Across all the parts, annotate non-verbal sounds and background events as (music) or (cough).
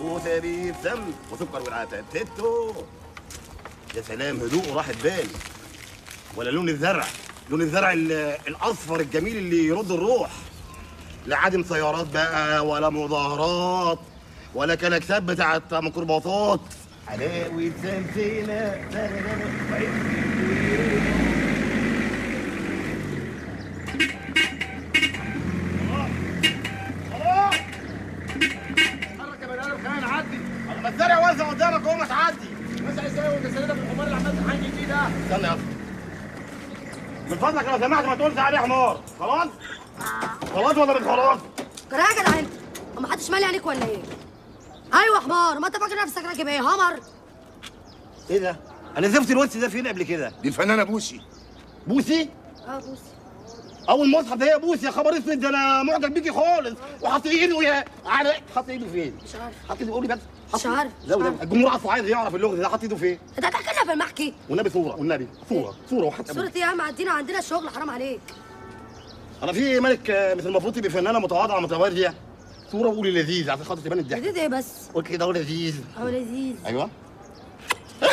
بوسه بيتسم وسكر والعتاب ستو يا سلام هدوء وراحة بال ولا لون الزرع لون الزرع ال- الاصفر الجميل اللي يرد الروح لا عادم سيارات بقى ولا مظاهرات ولا كلاكسات بتاعت ميكروباصات حلاوة سلسلة استنى يا من فضلك لو سمحت ما تقولش عليه حمار. خلاص؟ خلاص ولا مش خلاص؟ كده يا جدع انت ما حدش مالي عينك ولا إيه؟ أيوه حمار ما انت فاكر نفسك راكب إيه همر إيه ده؟ أنا شفت الوش ده فين قبل كده. دي الفنانة بوسي. بوسي؟ آه بوسي. والمصحف ده هي بوسي يا خبر أسود ده أنا معجب بيكي خالص. وحاطط ايده يا على حاطط إيده فين؟ مش عارف. حاطط إيده قول لي بس. مش عارف لا عارف. الجمهور أصلا عايز يعرف اللغز ده حاطط إيده فين؟ انت هتحكي في المحكي والنبي صورة والنبي صورة صورة وحتى صورة إيه يا عم عدينا عندنا شغل حرام عليك. أنا في ملك آه، مثل المفروض تبقى فنانه متواضعة متواضعه صورة وقولي لذيذ عشان خاطر تبان الضحك. جديد إيه بس؟ قلت كده هو لذيذ. هو لذيذ. أيوه. (laughs)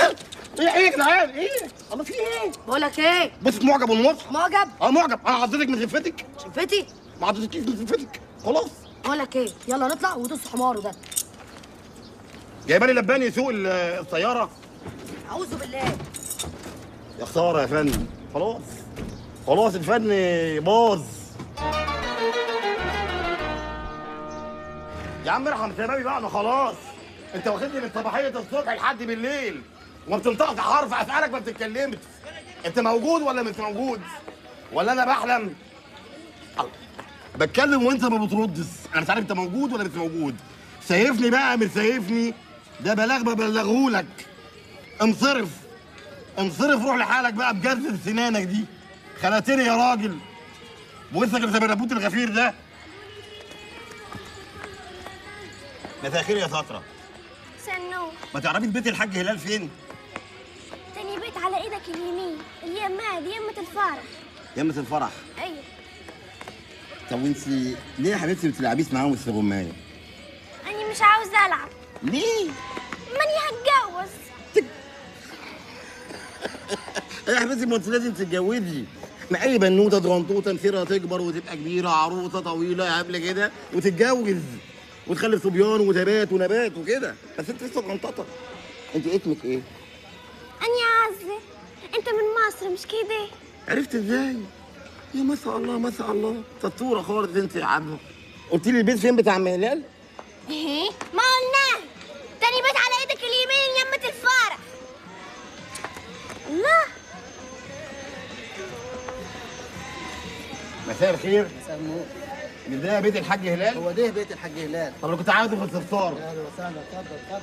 إيه إيه يا جدعان إيه. الله في إيه؟ بقول لك إيه؟ بص معجب والمصحف معجب؟ آه معجب. أنا عضتك من خفتك؟ شفتي ما عضتكيش من خفتك. خلاص. بقول لك إيه؟ يلا نطلع ودوس حماره ده جايبه لي لباني يسوق ال- السيارة. أعوذ بالله. يا خسارة يا فندم. خلاص. خلاص الفن باظ. يا عم ارحم شبابي بقى أنا خلاص. أنت واخدني من صباحية الصبح لحد بالليل. وما بتنطقش حرف أسألك ما بتتكلمش. أنت موجود ولا مش موجود؟ ولا أنا بحلم. بتكلم وأنت ما بتردش. أنا مش عارف أنت موجود ولا مش موجود. سايفني بقى مش سايفني ده بلاغ ببلغهولك انصرف. انصرف روح لحالك بقى بجد سنانك دي. خلقتني يا راجل. وسك الزبربوت الغفير ده. مساء الخير يا سطرة سنو. ما تعرفي البيت الحاج هلال فين؟ تاني بيت على إيدك اليمين اليمة دي يمة الفارح يمة الفرح. أيوه. طب وانت ليه يا حبيبتي ما بتلعبيش معاهم السغماية؟ اني مش عاوز ألعب. ليه؟ ماني هتجوز. يا حبيبتي ما انت لازم تتجوزي ما اي بنوتة صغنطوطه مصيرها تكبر وتبقى كبيرة عروسة طويلة قبل كده وتتجوز. وتخلف صبيان وتبات ونبات وكده. بس أنت لسه صغنططه أنت اسمك إيه؟ أني عازة أنت من مصر مش كده؟ عرفت إزاي؟ يا ما شاء الله ما شاء الله. سطوره خالص أنت يا عم. قلت لي البيت فين بتاع عم هلال؟ إيه ما قلناه مساء الخير. مساء النور. من ده بيت الحاج هلال؟ هو ده بيت الحاج هلال. طب أنا كنت عاوزه في الاستفسار أهلا وسهلا اتفضل اتفضل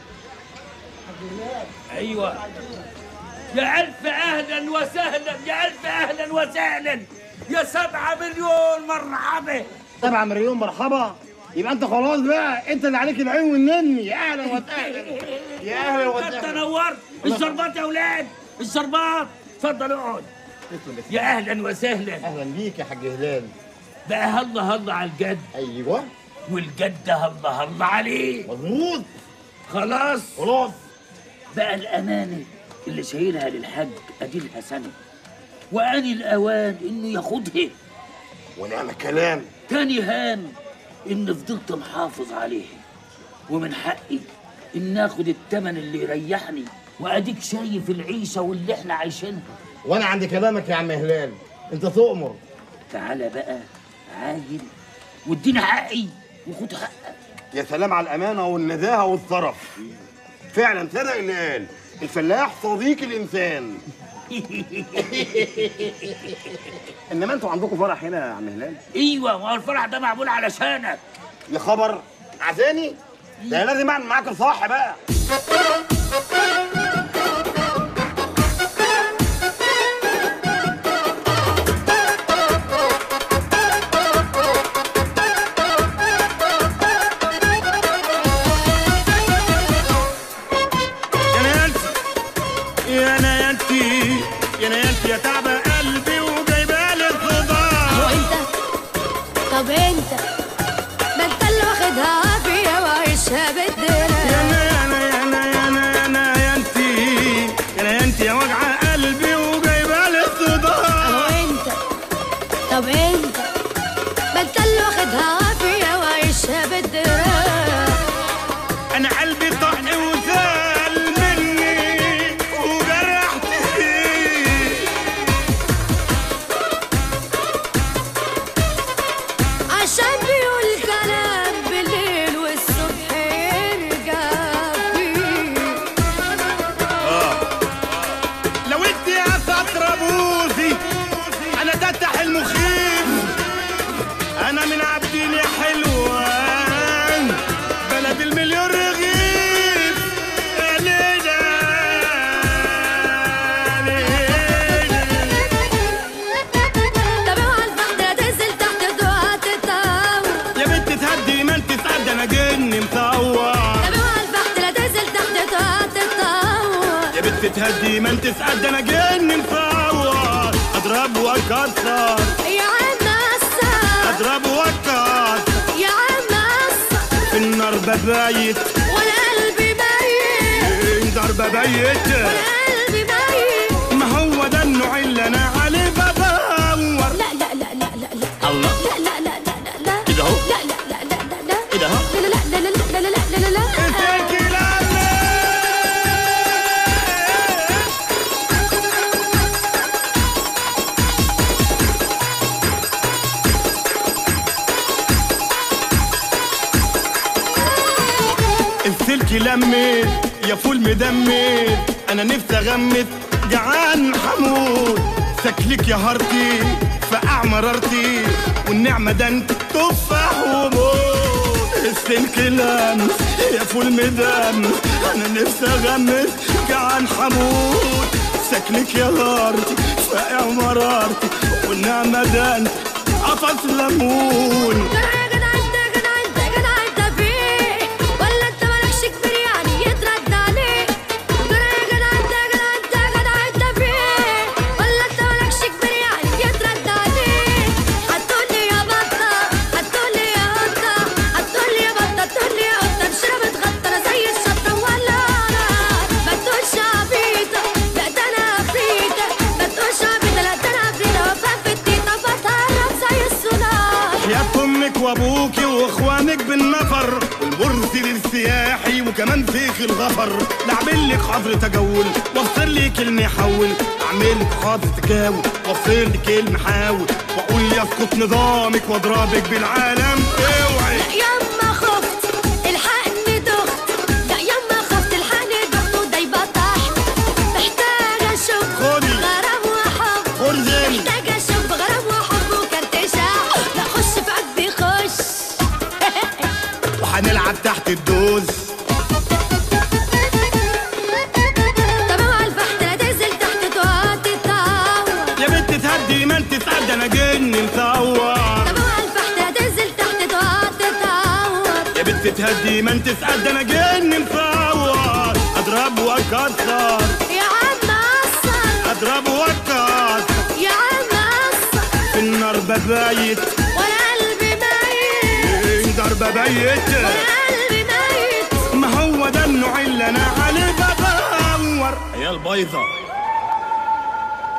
حاج هلال. أيوه. يا ألف أهلا وسهلا يا ألف أهلا وسهلا. يا سبعة مليون مرحبا. سبعة مليون مرحبا. يبقى أنت خلاص بقى. أنت اللي عليك العين والنني. يا أهلا وسهلا. يا أهلا أنت وسهلا نورت. الشربات يا أولاد. الشربات. اتفضل اقعد. يا أهلا وسهلا. أهلا بيك يا حاج هلال. بقى هلا هلا على الجد. أيوه. والجد هلا هلا عليه. مظبوط خلاص. خلاص. بقى الأمانة اللي شايلها للحاج اديلها سنه وأني الأوان إنه ياخدها. ونعم الكلام تاني هان إن فضلت محافظ عليه. ومن حقي إن آخد التمن اللي يريحني. وأديك شايف العيشة واللي إحنا عايشينها. وأنا عند كلامك يا عم هلال. أنت تؤمر تعالى بقى عاجل. واديني حقي وخد حقك. يا سلام على الأمانة والنزاهه والصرف فعلا صدق اللي قال الفلاح صديق الإنسان. (laughs) إنما أنتوا عندكم فرح هنا يا عم هلال؟ أيوه ما هو الفرح ده معمول علشانك. يا خبر. عزاني؟ ده لازم أعمل معاك الصح بقى. قلبي انت؟ طب انت؟ ده انت اللي واخدها عافيه وعيشها يا أنا يا أنا يا أنا يا أنا يا يا يا واجعه قلبي انت؟ طب انت؟ انت اللي واخدها تتهدي ما انت تسعد أنا جن مفور أضرب وأكسر. يا عم أضرب وأكسر. يا عم في النار ببايت ولا قلبي بيت. النار ببايت ولا السلك لمس يا فول مدمر أنا نفسي أغمس. جعان حمود. شكلك يا هارتي فقع مرارتي والنعمة ده أنت تفاح وموت. السلك لمس يا فول مدمر أنا نفسي أغمس. جعان حمود. شكلك يا هارتي فقع مرارتي والنعمة ده أنت قفص ليمون بالنفر والمرسل السياحي وكمان فيك الغفر. نعمل لك حظر تجول وافصل لك المحول اعمل لك حظر تجاول وافصل لك المحاول وأقول يسقط نظامك واضربك بالعالم. الدوز طب اوعى لا تنزل تحت توقعت التعور يا بنت تهدي ما انت سعد أنا جن مصور طب اوعى لا تنزل تحت توقعت التعور يا بنت تهدي ما انت سعد أنا جن مصور أضرب وأكسر. يا عم قصر أضرب وأكسر. يا عم قصر في النار ببايت. وأنا قلبي ميت. ضربة بيت وأنا قلبي ودمع اللي أنا عليه بدور يا البيضة.